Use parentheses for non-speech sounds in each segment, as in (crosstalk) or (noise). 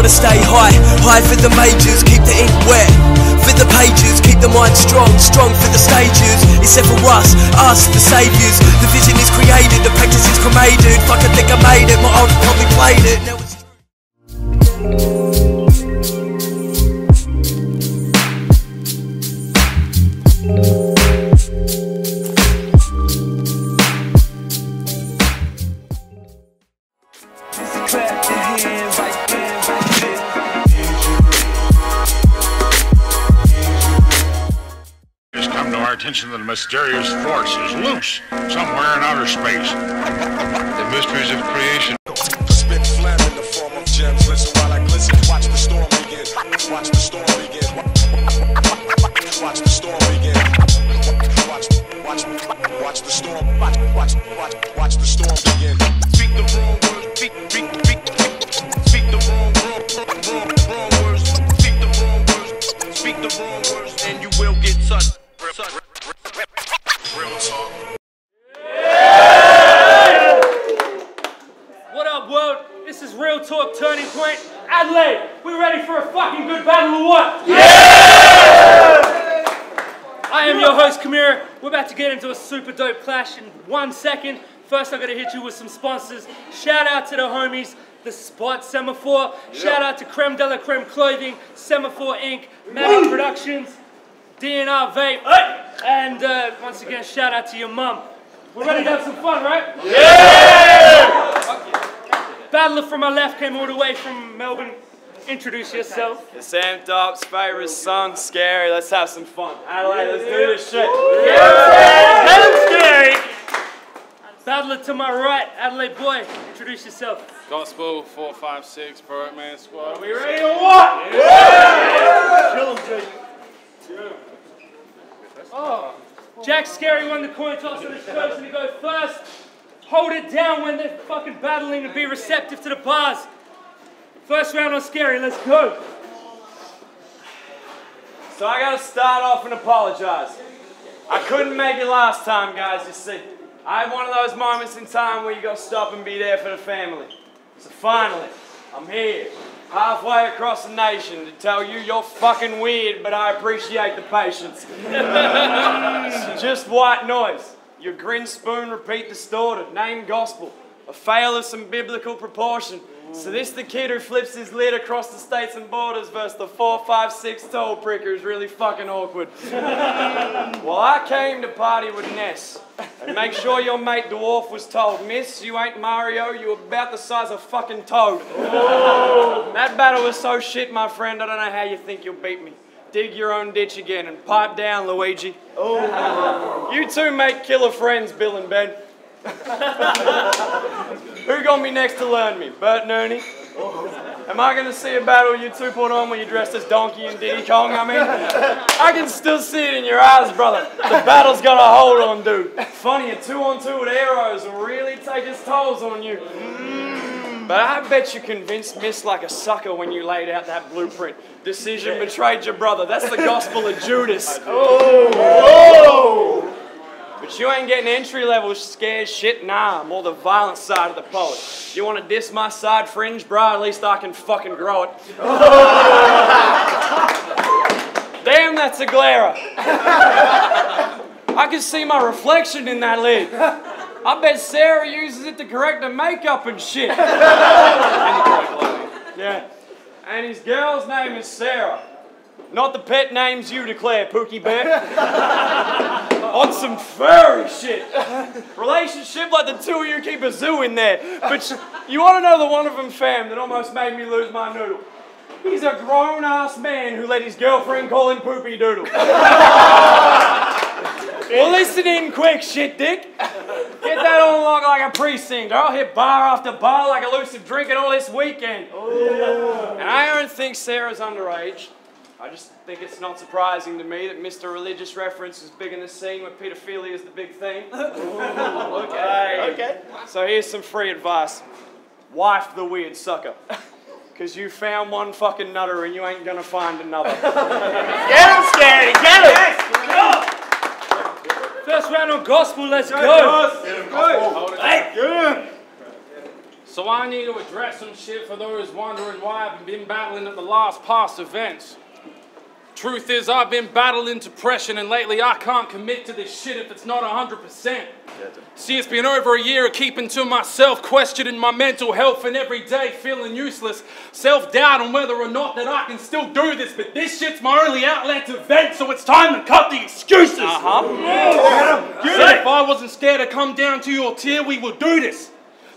gotta stay high, high for the majors, keep the ink wet. For the pages, keep the mind strong, strong for the stages. Except for us, us, the saviors. The vision is created, the practice is cremated. Fuck, I think I made it, my old probably played it. Watch, watch, watch the storm. Watch, watch, watch, watch the storm begin. Speak the wrong get into a super dope clash in one second. First, I'm gonna hit you with some sponsors. Shout out to the homies, The Spot Semaphore. Shout out to Creme de la Creme Clothing, Semaphore Inc., Magic Productions, DNR Vape, and uh, once again, shout out to your mum. We're ready to have some fun, right? Yeah! Battler from my left came all the way from Melbourne. Introduce yourself. It's Sam Dobbs' favorite song, Scarey. Let's have some fun. Adelaide, let's do this shit. Yeah. scary. Battler to my right, Adelaide Boy. Introduce yourself. Gospel 456 Pro Man Squad. Are we ready or what? Oh, Jack Scarey won the coin toss and is chosen to go first. Hold it down when they're fucking battling and be receptive to the bars. First round on Scarey, let's go. So I gotta start off and apologize. I couldn't make it last time, guys, you see. I had one of those moments in time where you gotta stop and be there for the family. So finally, I'm here, halfway across the nation to tell you you're fucking weird, but I appreciate the patience. (laughs) Just white noise. Your grin spoon repeat distorted. Name gospel. A fail of some biblical proportion. So this the kid who flips his lid across the states and borders versus the four, five, six toe pricker who's really fucking awkward. (laughs) well, I came to party with Ness. And make sure your mate Dwarf was told, Miss, you ain't Mario, you about the size of fucking Toad. Oh. that battle was so shit, my friend, I don't know how you think you'll beat me. Dig your own ditch again and pipe down, Luigi. Oh. You two make killer friends, Bill and Ben. (laughs) Who got me next to learn me? Bert Ernie? Am I gonna see a battle you two put on when you're dressed as Donkey and Diddy Kong? I mean, I can still see it in your eyes, brother. The battle's got a hold on, dude. Funny, a two on two with arrows will really take its tolls on you. But I bet you convinced Miss like a sucker when you laid out that blueprint. Decision betrayed your brother. That's the gospel of Judas. Oh! But you ain't getting entry level scared shit. Nah, I'm more the violent side of the poet. You want to diss my side fringe, bro? At least I can fucking grow it. (laughs) Damn, that's a glare. I can see my reflection in that lid. I bet Sarah uses it to correct her makeup and shit. (laughs) yeah. And his girl's name is Sarah. Not the pet names you declare, Pookie Bear. (laughs) On some furry shit. Relationship like the two of you keep a zoo in there. But you, want to know the one of them, fam, that almost made me lose my noodle? He's a grown ass man who let his girlfriend call him Poopy Doodle. (laughs) well, listen in quick, shit dick. Get that on lock like a precinct. I'll hit bar after bar like a lucid drinking all this weekend. And I don't think Sarah's underage. I just think it's not surprising to me that Mr. Religious Reference is big in the scene where pedophilia is the big thing. (laughs) okay. Okay. So here's some free advice. Wife the weird sucker. (laughs) Cause you found one fucking nutter and you ain't gonna find another. (laughs) Get him, Scarey, get him! First round on gospel, let's go. Get him, Hey. So I need to address some shit for those wondering why I've been battling at the last past events. Truth is, I've been battling depression, and lately I can't commit to this shit if it's not 100%. See, it's been over a year of keeping to myself, questioning my mental health, and every day feeling useless. Self doubt on whether or not that I can still do this, but this shit's my only outlet to vent, so it's time to cut the excuses. Uh huh. So if I wasn't scared to come down to your tier, we would do this.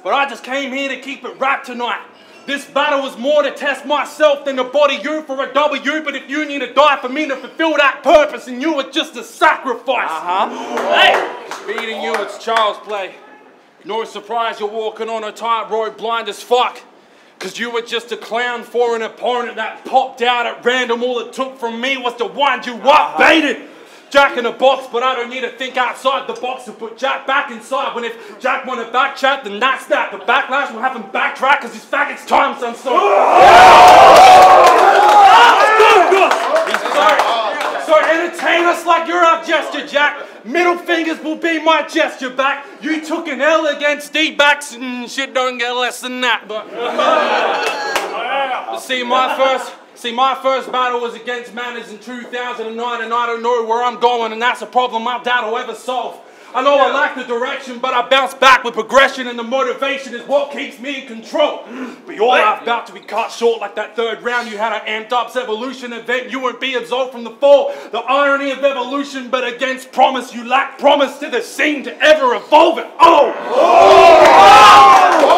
But I just came here to keep it wrapped tonight. This battle was more to test myself than to body you for a W. But if you need to die for me to fulfill that purpose, and you were just a sacrifice. Uh huh. Hey, beating you, it's child's play. No surprise you're walking on a tightrope blind as fuck. Cause you were just a clown for an opponent that popped out at random. All it took from me was to wind you up, baited. Jack in a box, but I don't need to think outside the box to put Jack back inside. When if Jack want to back chat, then that's that. The backlash will have him backtrack because his faggot's time, son. So. Sorry, entertain us like you're our gesture, Jack. Middle fingers will be my gesture back. You took an L against D-backs and shit don't get less than that, but. but (laughs) see, my first. See, my first battle was against Manners in 2009, and I don't know where I'm going, and that's a problem my dad will ever solve. I know I lack the direction, but I bounce back with progression, and the motivation is what keeps me in control. Mm. But your life about to be cut short like that third round you had at Amped Up's Evolution event. You won't be absolved from the fall. The irony of evolution, but against promise, you lack promise to the scene to ever evolve it. Oh! oh! oh! oh!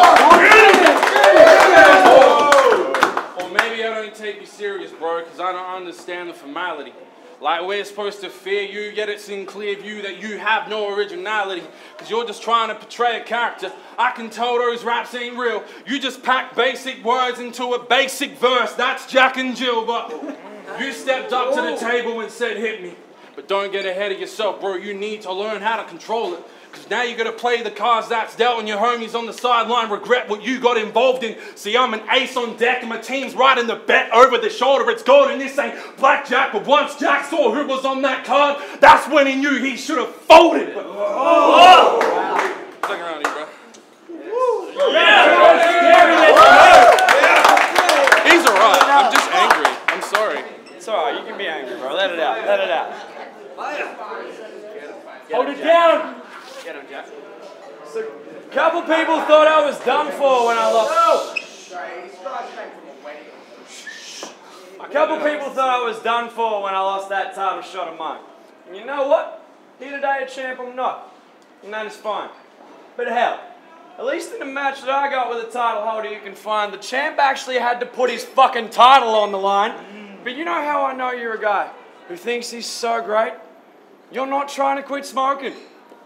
Or maybe take you serious, bro, because I don't understand the formality. Like we're supposed to fear you, yet it's in clear view that you have no originality. Because you're just trying to portray a character. I can tell those raps ain't real. You just pack basic words into a basic verse. That's Jack and Jill, but you stepped up to the table and said, hit me. But don't get ahead of yourself, bro. You need to learn how to control it. Because now you're going to play the cards that's dealt, and your homies on the sideline regret what you got involved in. See, I'm an ace on deck, and my team's riding the bet over the shoulder. It's gold, and this ain't blackjack. But once Jack saw who was on that card, that's when he knew he should have folded. But, oh. Look around here, bro. He's alright. I'm just angry. I'm sorry. It's alright, you can be angry, bro. Let it out. Let it out. Hold it down. A couple people thought I was done for when I lost. A couple people thought I was done for when I lost that title shot of mine. And you know what? Here today a champ I'm not. And that is fine. But hell, at least in the match that I got with the title holder you can find, the champ actually had to put his fucking title on the line. But you know how I know you're a guy who thinks he's so great? You're not trying to quit smoking.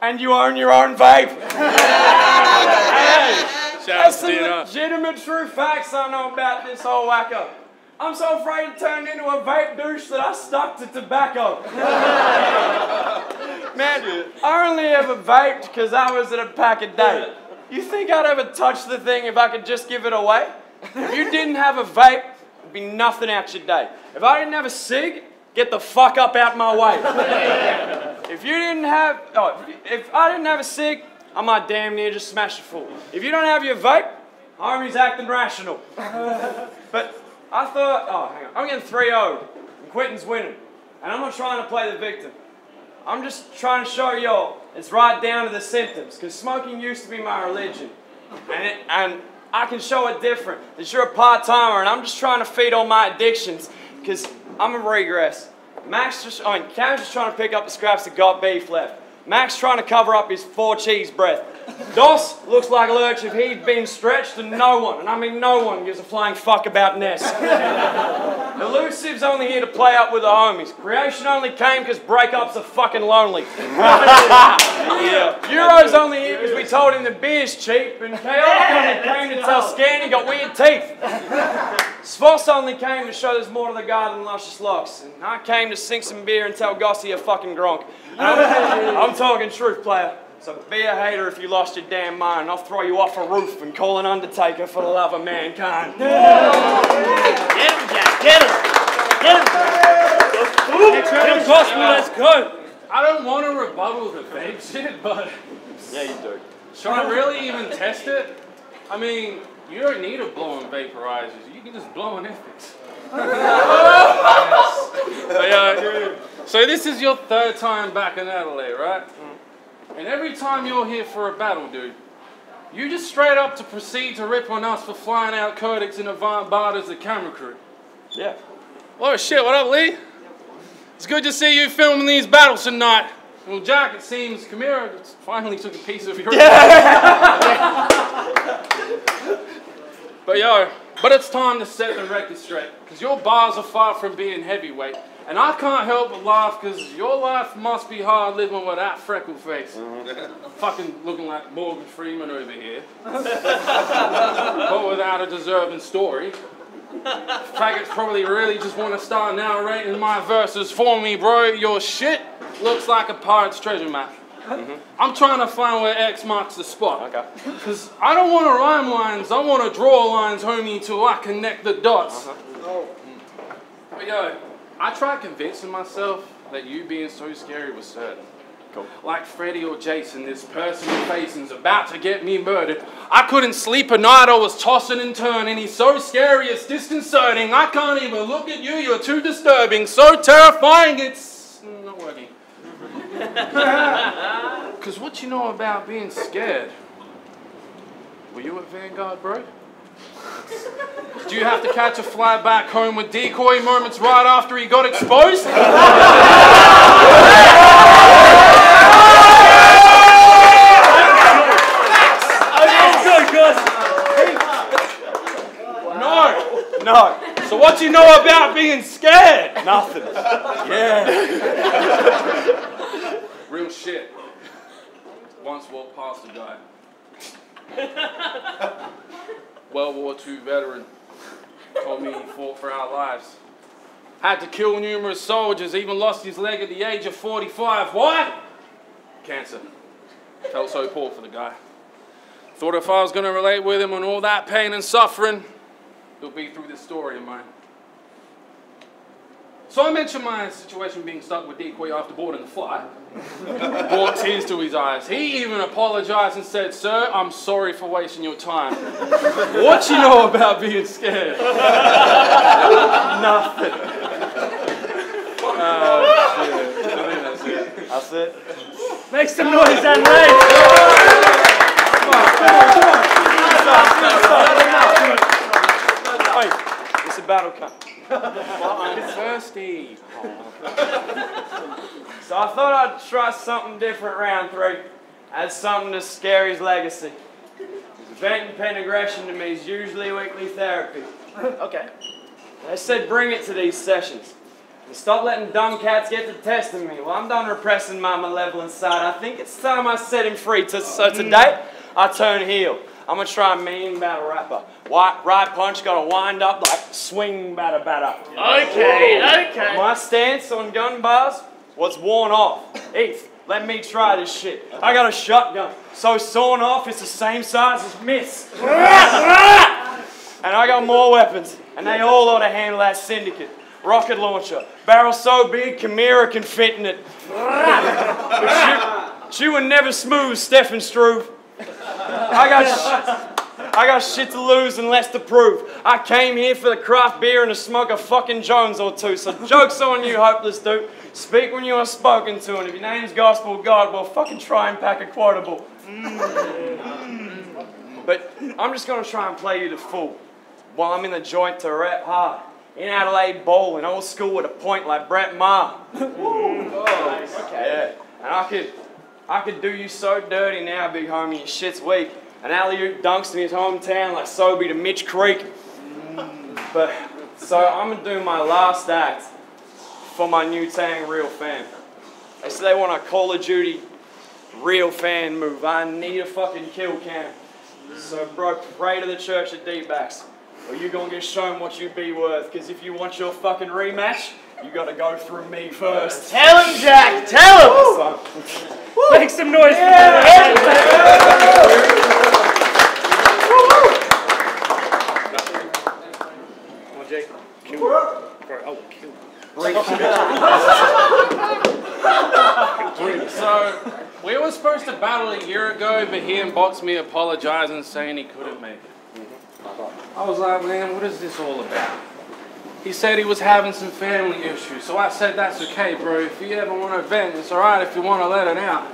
And you own your own vape. (laughs) hey, that's some legitimate true facts I know about this whole wacko. I'm so afraid to turn into a vape douche that I stuck to tobacco. (laughs) Man, I only ever vaped because I was at a pack a day. You think I'd ever touch the thing if I could just give it away? If you didn't have a vape, it'd be nothing out your day. If I didn't have a cig, get the fuck up out my way. (laughs) If you didn't have, oh, if, I didn't have a cig, I might damn near just smash it full. If you don't have your vape, homie's acting rational. (laughs) but I thought, oh, hang on, I'm getting 3 0 and Quentin's winning. And I'm not trying to play the victim. I'm just trying to show y'all it's right down to the symptoms, because smoking used to be my religion. And, it, and I can show it different. That you're a part timer, and I'm just trying to feed all my addictions, because I'm a regress. Max just, I mean, Cam's just trying to pick up the scraps that got beef left. Max trying to cover up his four cheese breath. Dos looks like Lurch if he'd been stretched, and no one, and I mean no one, gives a flying fuck about Ness. (laughs) Elusive's only here to play up with the homies. Creation only came because breakups are fucking lonely. (laughs) (laughs) yeah. Euro's only here told him the beer's cheap, and (laughs) Chaotic only came to tell Scan got weird teeth. Svoss only came to show there's more to the guy than luscious locks, and I came to sink some beer and tell Gossy a fucking gronk. I'm, (laughs) I'm talking truth, player. So be a hater if you lost your damn mind. I'll throw you off a roof and call an undertaker for the love of mankind. Get him, Jack. Get him. Get him. Next round of gospel. Let's go. I don't want to rebuttal the vape shit, but Yeah, you do. Should I really even test it? I mean, you don't need a blowing on vaporizers. You can just blow on ethics. so, yeah, uh, so this is your third time back in Adelaide, right? Mm. And every time you're here for a battle, dude, you just straight up to proceed to rip on us for flying out Codex and Avant Bard as the camera crew. Yeah. Oh shit, what up, Lee? It's good to see you filming these battles tonight. Well, Jack, it seems Camira finally took a piece of your. (laughs) but yo, but it's time to set the record straight, because your bars are far from being heavyweight. And I can't help but laugh, because your life must be hard living with that freckle face. Mm-hmm. Fucking looking like Morgan Freeman over here. (laughs) but without a deserving story. Faggots probably really just want to start narrating my verses for me, bro. Your shit looks like a pirate's treasure map. Mm-hmm. I'm trying to find where X marks the spot. Okay. Because I don't want to rhyme lines, I want to draw lines, homie, till I connect the dots. Uh-huh. Mm. But yo, I tried convincing myself that you being so scary was certain. Cool. Like Freddy or Jason, this person you're is about to get me murdered. I couldn't sleep at night, I was tossing and turning. He's so scary, it's disconcerting. I can't even look at you, you're too disturbing. So terrifying, it's not working. (laughs) Because what you know about being scared? Were you at Vanguard, bro? Do you have to catch a flight back home with decoy moments right after he got exposed? No. No. So what you know about being scared? Nothing. Real shit. Once walked past a guy. (laughs) World War II veteran. Told me he fought for our lives. Had to kill numerous soldiers, even lost his leg at the age of 45. Why? Cancer. Felt so poor for the guy. Thought if I was going to relate with him on all that pain and suffering, it'll be through this story of mine. So I mentioned my situation being stuck with decoy after boarding the flight. (laughs) Brought tears to his eyes. He even apologized and said, Sir, I'm sorry for wasting your time. (laughs) what you know about being scared? (laughs) Nothing. Oh, shit. I think that's it. That's it. Make some noise, Adelaide! Hey, it's a battle cup. I'm thirsty. So I thought I'd try something different round three. Add something to Scarey's legacy. Venting pen aggression to me is usually weekly therapy. Okay. They said bring it to these sessions. And stop letting dumb cats get the testing me. Well, I'm done repressing my malevolent side. I think it's time I set him free. To, so today, I turn heel. I'm gonna try a mean battle rapper. White, right punch, gotta wind up like swing batter batter. Okay, okay. My stance on gun bars was worn off. Heath, let me try this shit. I got a shotgun, so sawn off it's the same size as Miss. and I got more weapons, and they all ought to handle that syndicate. Rocket launcher, barrel so big Camira can fit in it. but she, she would never smooth Stefan Struve. I got, I got shit to lose and less to prove. I came here for the craft beer and to smoke a fucking Jones or two. So joke's on you, hopeless dude. Speak when you are spoken to, and if your name's Gospel God, well, fucking try and pack a quotable. Mm. But I'm just gonna try and play you the fool while I'm in the joint to rap hard. In Adelaide bowling, old school with a point like Brett Maher. Yeah, and I could, I could do you so dirty now, big homie. Your shit's weak. An alley oop dunks in his hometown like Sobey to Mitch Creek. Mm. But so I'm gonna do my last act for my new Tang real fan. They say they want a Call of Duty real fan move. I need a fucking kill cam. So bro, pray to the church of D-backs. Or you gonna get shown what you be worth. Cause if you want your fucking rematch, you gotta go through me first. Tell him, Jack! Tell him! So, Make some noise for that. Come on, Jake. Kill. Bro, oh, kill. so So, we were supposed to battle a year ago, but he inboxed me apologizing, saying he couldn't make it. I was like, man, what is this all about? He said he was having some family issues, so I said, that's okay, bro. If you ever want to vent, it's alright if you want to let it out.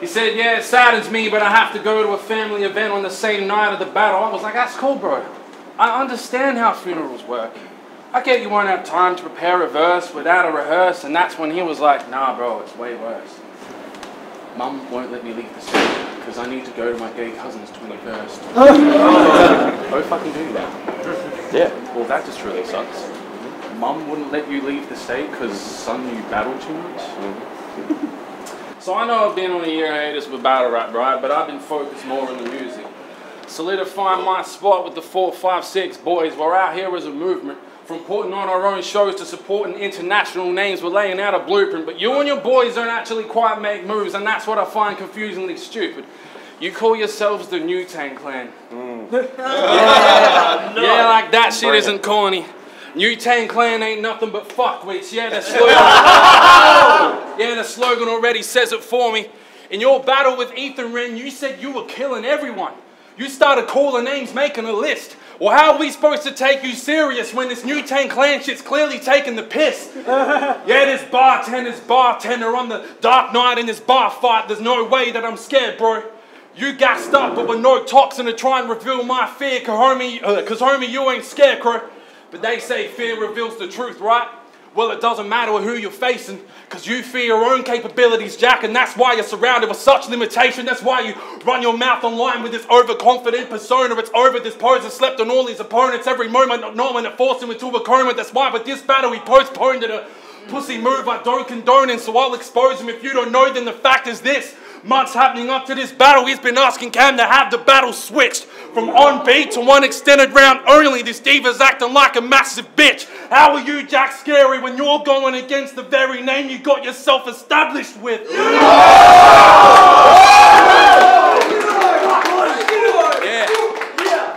He said, yeah, it saddens me, but I have to go to a family event on the same night of the battle. I was like, that's cool, bro. I understand how funerals work. I get you won't have time to prepare a verse without a rehearse, and that's when he was like, nah, bro, it's way worse. Mum won't let me leave the stage because I need to go to my gay cousin's 21st. (laughs) Go fucking do that. Yeah. Well, that just really sucks. Mum wouldn't let you leave the state because son, you battle too much. (laughs) so I know I've been on a year hiatus with battle rap, right? But I've been focused more on the music. Solidifying my spot with the 456 boys. We're out here as a movement. From putting on our own shows to supporting international names, we're laying out a blueprint. But you and your boys don't actually quite make moves, and that's what I find confusingly stupid. You call yourselves the New Tang Clan. Mm. (laughs) yeah, yeah, like that shit isn't corny. New Tang Clan ain't nothing but fuckwits. Yeah, the (laughs) slogan. yeah, the slogan already says it for me. In your battle with Ethan Wren, you said you were killing everyone. You started calling names, making a list. Well, how are we supposed to take you serious when this New Tang Clan shit's clearly taking the piss? (laughs) yeah, this bartender's bartender on the dark night in this bar fight. There's no way that I'm scared, bro. You gassed up, but with no toxin to try and reveal my fear, cause homie, uh, cause homie, you ain't scarecrow. But they say fear reveals the truth, right? Well, it doesn't matter who you're facing, because you fear your own capabilities, Jack, and that's why you're surrounded with such limitation. That's why you run your mouth online with this overconfident persona. It's over. This poser slept on all his opponents every moment, not knowing it forced him into a coma. That's why, with this battle, he postponed it. A pussy move I don't condone, and so I'll expose him. If you don't know, then the fact is this. Months happening up to this battle, he's been asking Cam to have the battle switched from on beat to one extended round only. This diva's acting like a massive bitch. How are you, Jack Scarey, when you're going against the very name you got yourself established with? Yeah.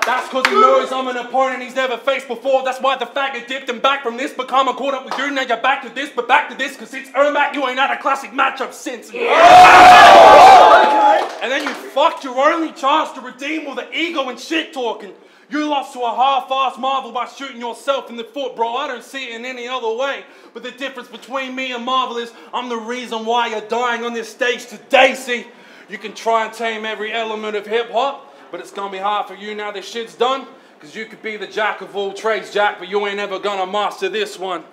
That's because he knows I'm an opponent he's never faced before. That's why the faggot dipped him back from this. But karma caught up with you. Now you're back to this, but back to this. Because since Ermac, you ain't had a classic matchup since. And then you fucked your only chance to redeem all the ego and shit talking. You lost to a half-assed Marvel by shooting yourself in the foot, bro. I don't see it in any other way. But the difference between me and Marvel is I'm the reason why you're dying on this stage today. See, you can try and tame every element of hip-hop, but it's gonna be hard for you now this shit's done. Cause you could be the jack of all trades, Jack, but you ain't ever gonna master this one.